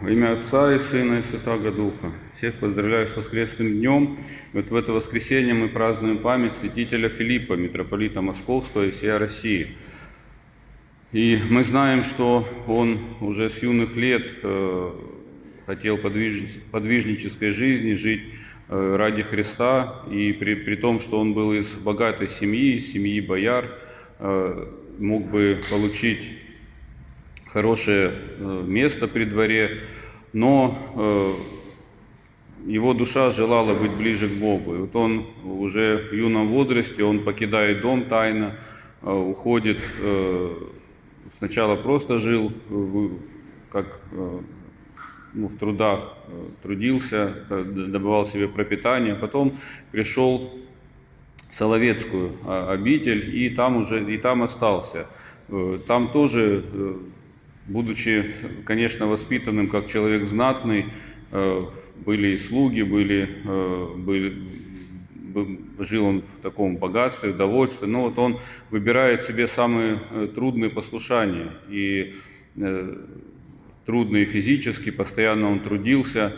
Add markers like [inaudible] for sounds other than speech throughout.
Во имя Отца и Сына и Святаго Духа. Всех поздравляю с воскресным днем. Вот в это воскресенье мы празднуем память святителя Филиппа, митрополита Московского и всей России. И мы знаем, что он уже с юных лет э, хотел подвиж- подвижнической жизни, жить э, ради Христа, и при, при том, что он был из богатой семьи, из семьи бояр, э, мог бы получить хорошее э, место при дворе, но э, его душа желала быть ближе к Богу. И вот он уже в юном возрасте, он покидает дом тайно, э, уходит, сначала просто жил, как ну, в трудах трудился, добывал себе пропитание, потом пришел в Соловецкую обитель и там уже и там остался. Там тоже будучи, конечно, воспитанным как человек знатный, э, были и слуги, были, э, были, жил он в таком богатстве, в довольстве, но вот он выбирает себе самые э, трудные послушания, и трудные физически, постоянно он трудился,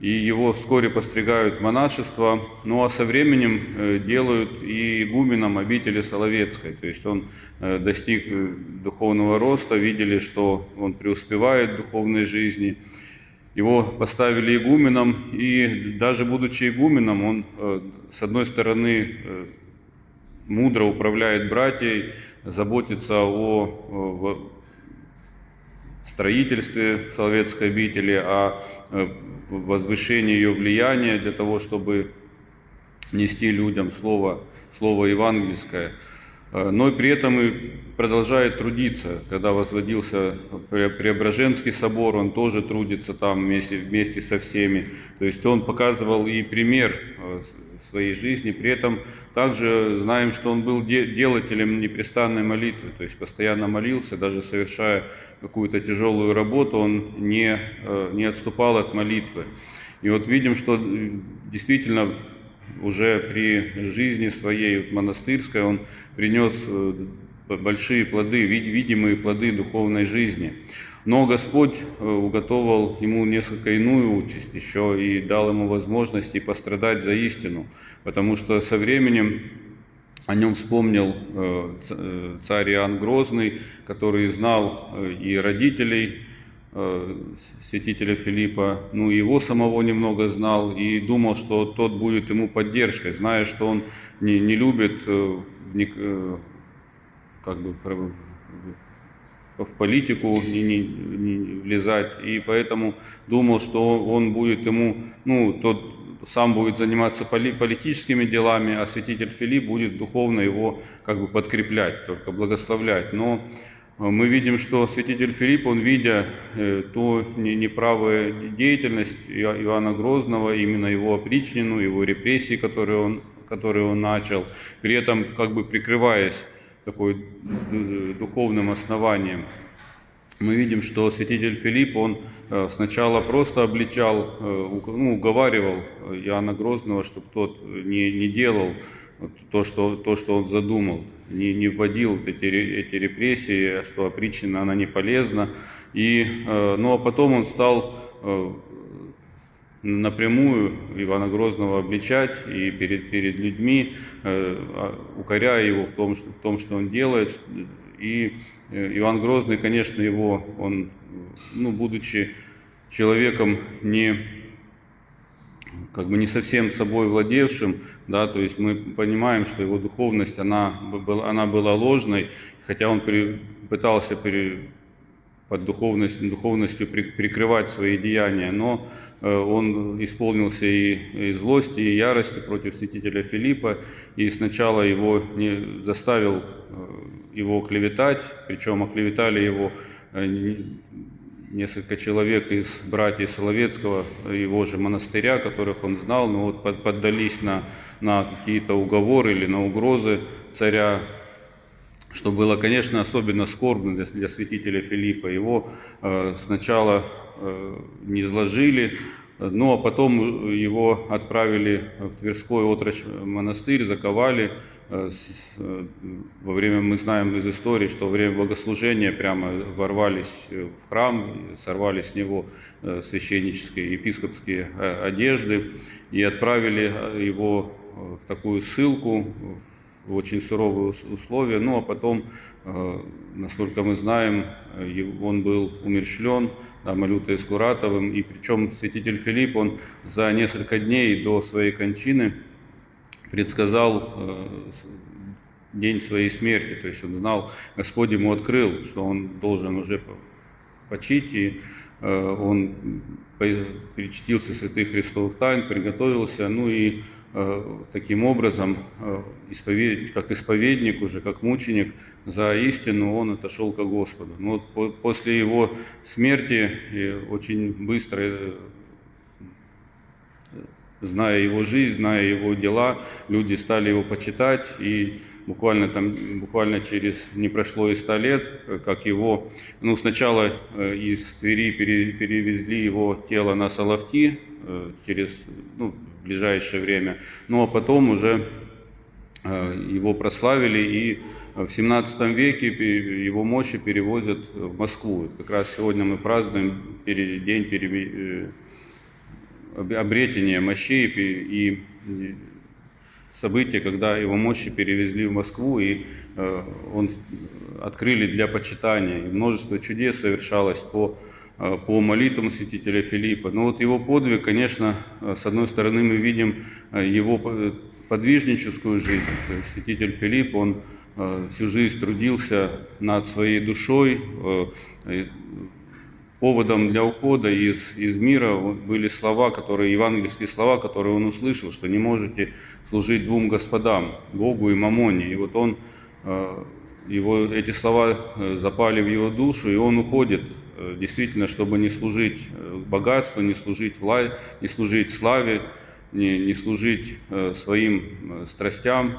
и его вскоре постригают монашество, ну а со временем э, делают и игуменом обители Соловецкой. То есть он э, достиг э, духовного роста, видели, что он преуспевает в духовной жизни. Его поставили игуменом, и даже будучи игуменом, он, с одной стороны, мудро управляет братьей, заботится о строительстве Соловецкой обители, о возвышении ее влияния для того, чтобы нести людям слово, слово евангельское. Э, но при этом и продолжает трудиться. Когда возводился Преображенский собор, он тоже трудится там вместе, вместе со всеми. То есть он показывал и пример э, своей жизни. При этом также знаем, что он был делателем непрестанной молитвы, то есть постоянно молился, даже совершая какую-то тяжелую работу, он не, э, не отступал от молитвы. И вот видим, что действительно уже при жизни своей вот, монастырской он принес э, большие плоды, видимые плоды духовной жизни. Но Господь э, уготовал ему несколько иную участь еще и дал ему возможности пострадать за истину, потому что со временем о нем вспомнил э, царь Иоанн Грозный, который знал и родителей святителя Филиппа, ну его самого немного знал, и думал, что тот будет ему поддержкой, зная, что он не, не любит как бы в политику не, не, не влезать, и поэтому думал, что он будет ему, ну, тот сам будет заниматься поли, политическими делами, а святитель Филипп будет духовно его как бы подкреплять, только благословлять. Но мы видим, что святитель Филипп, он видя э, ту неправую деятельность Иоанна Грозного, именно его опричнину, его репрессии, которые он, которые он начал, при этом как бы прикрываясь такой э, духовным основанием. Мы видим, что святитель Филипп, он э, сначала просто обличал, ну, уговаривал Иоанна Грозного, чтобы тот не, не делал то что, то, что он задумал, не, не вводил эти, эти репрессии, что опричнина она не полезна. И, ну а потом он стал напрямую Ивана Грозного обличать и перед, перед людьми, э, а, укоряя его в том, что, в том, что он делает. И э, Иван Грозный, конечно, его, он, ну, будучи человеком не, как бы не совсем собой владевшим, да, то есть мы понимаем, что его духовность, она, она была ложной, хотя он при, пытался при, под духовностью, духовностью прикрывать свои деяния, но э, он исполнился и, и злости, и ярости против святителя Филиппа, и сначала его не заставил э, его клеветать, причем оклеветали его э, несколько человек из братьев Соловецкого, его же монастыря, которых он знал, но вот поддались на, на какие-то уговоры или на угрозы царя что было, конечно, особенно скорбно для, для святителя Филиппа. Его э, сначала э, не изложили, но потом его отправили в Тверской отрочь монастырь, заковали во время, мы знаем из истории, что во время богослужения прямо ворвались в храм, сорвали с него священнические, епископские одежды и отправили его в такую ссылку, в очень суровые условия. Ну а потом, насколько мы знаем, он был умерщвлен Малютой Скуратовым. И причем святитель Филипп, он за несколько дней до своей кончины предсказал э, день своей смерти. То есть он знал, Господь ему открыл, что он должен уже почить, и э, он перечтился святых христовых тайн, приготовился, ну и Э, таким образом, как исповедник уже, как мученик за истину, он отошел к Господу. Но вот после его смерти, очень быстро, зная его жизнь, зная его дела, люди стали его почитать, и буквально там, буквально через, не прошло и ста лет, как его, ну, сначала из Твери перевезли его тело на Соловки, через, ну, ближайшее время. Ну а потом уже э, его прославили, и в 17 веке его мощи перевозят в Москву. Как раз сегодня мы празднуем день пере... Э, обретения мощей и события, когда его мощи перевезли в Москву, и э, он открыли для почитания. И множество чудес совершалось по Э, по молитвам святителя Филиппа. Но вот его подвиг, конечно, э, с одной стороны мы видим э, его подвижническую жизнь. То есть святитель Филипп, он всю жизнь трудился над своей душой, поводом для ухода из, из мира были слова, которые, евангельские слова, которые он услышал, что не можете служить двум господам, Богу и Мамоне. И вот он, его, эти слова запали в его душу, и он уходит Э, действительно, чтобы не служить э, богатству, не служить власти, не служить славе, не, не служить э, своим страстям,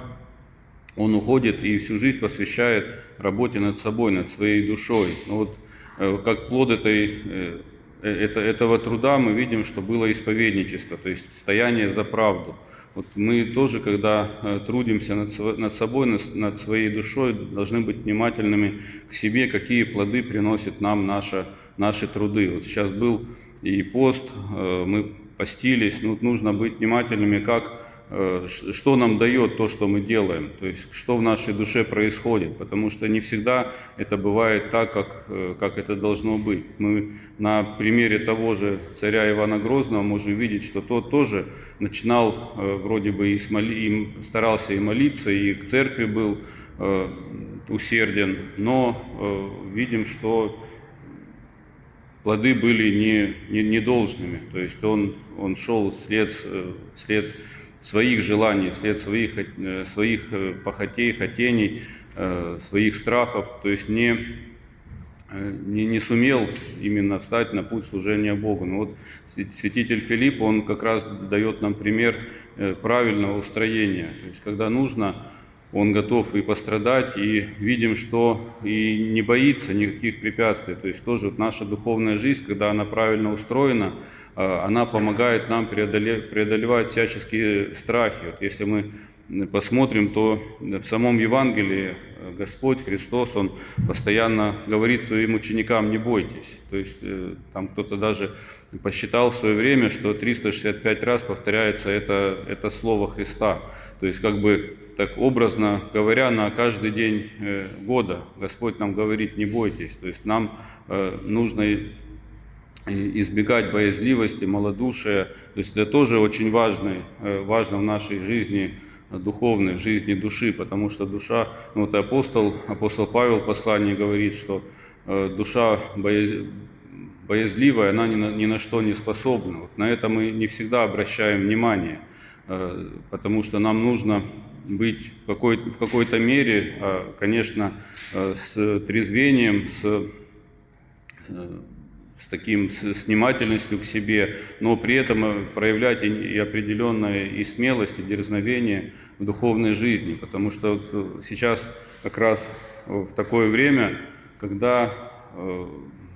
он уходит и всю жизнь посвящает работе над собой, над своей душой. Но вот как плод этой, это, этого труда мы видим, что было исповедничество, то есть стояние за правду – вот мы тоже, когда э, трудимся над, собой, над, своей душой, должны быть внимательными к себе, какие плоды приносят нам наша, наши труды. Вот сейчас был и пост, э, мы постились, ну, нужно быть внимательными, как Э, что нам дает то, что мы делаем, то есть что в нашей душе происходит, потому что не всегда это бывает так, как, э, как это должно быть. Мы на примере того же царя Ивана Грозного можем видеть, что тот тоже начинал э, вроде бы и, смоли, и старался и молиться, и к церкви был усерден, но видим, что плоды были не, не, не должными, то есть он, он шел вслед, вслед своих желаний, вслед своих, э, своих э, похотей, хотений, э, своих страхов, то есть не, не, не сумел именно встать на путь служения Богу. Но вот святитель Филипп, он как раз дает нам пример правильного устроения. То есть когда нужно, он готов и пострадать, и видим, что и не боится никаких препятствий. То есть тоже вот наша духовная жизнь, когда она правильно устроена – она помогает нам преодолевать всяческие страхи. Вот если мы посмотрим, то в самом Евангелии э, Господь Христос, Он постоянно говорит своим ученикам, не бойтесь. То есть э, там кто-то даже посчитал в свое время, что 365 раз повторяется это, это слово Христа. То есть как бы так образно говоря, на каждый день э, года Господь нам говорит, не бойтесь. То есть нам нужно избегать боязливости, малодушия. То есть это тоже очень важно, э, важно в нашей жизни духовной, в жизни души, потому что душа, ну вот апостол, апостол Павел в послании говорит, что э, душа бояз, боязливая, она ни на, ни на что не способна. Вот на это мы не всегда обращаем внимание, э, потому что нам нужно быть в какой-то, в какой-то мере, конечно, с трезвением, с с таким с внимательностью к себе, но при этом проявлять и определенную и смелость, и дерзновение в духовной жизни, потому что вот э, сейчас как раз в такое время, когда э,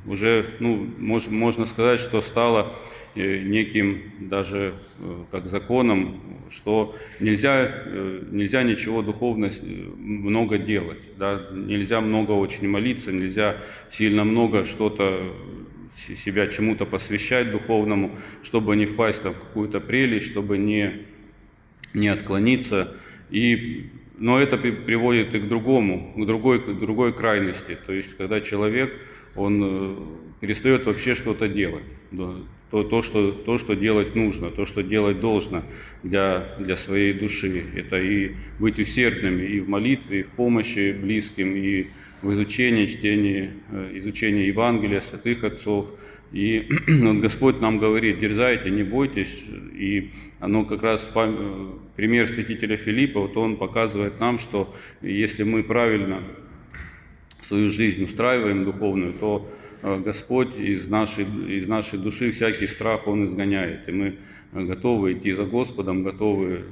уже, ну, мож, можно сказать, что стало э, неким даже э, как законом, что нельзя, нельзя ничего духовно много делать, да? нельзя много очень молиться, нельзя сильно много что-то себя чему-то посвящать духовному, чтобы не впасть там, в какую-то прелесть, чтобы не, не отклониться. И, но это приводит и к другому, к другой, к другой крайности. То есть, когда человек, он э, перестает вообще что-то делать. То, то, что, то, что делать нужно, то, что делать должно для, для своей души. Это и быть усердными и в молитве, и в помощи близким, и в изучении, чтении, э, изучении Евангелия, святых отцов. И [clears throat] вот Господь нам говорит, дерзайте, не бойтесь. И оно как раз пример святителя Филиппа, вот он показывает нам, что если мы правильно свою жизнь устраиваем духовную, то э, Господь из нашей, из нашей души всякий страх Он изгоняет. И мы готовы идти за Господом, готовы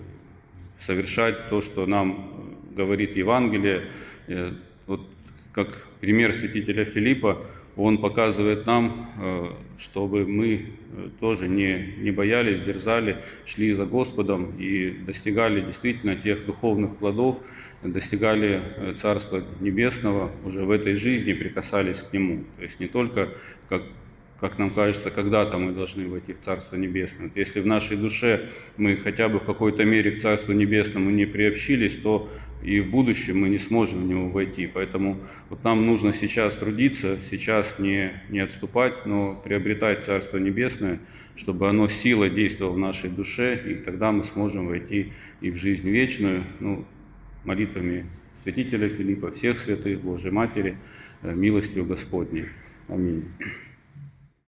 совершать то, что нам говорит Евангелие. Вот как пример святителя Филиппа, он показывает нам, э, чтобы мы э, тоже не, не боялись, дерзали, шли за Господом и достигали действительно тех духовных плодов, достигали э, Царства Небесного уже в этой жизни, прикасались к Нему. То есть не только, как, как нам кажется, когда-то мы должны войти в Царство Небесное. Если в нашей душе мы хотя бы в какой-то мере к Царству Небесному не приобщились, то и в будущем мы не сможем в него войти. Поэтому вот нам нужно сейчас трудиться, сейчас не, не отступать, но приобретать Царство Небесное, чтобы оно сила действовало в нашей душе, и тогда мы сможем войти и в жизнь вечную, ну, молитвами святителя Филиппа, всех святых, Божьей Матери, э, милостью Господней. Аминь.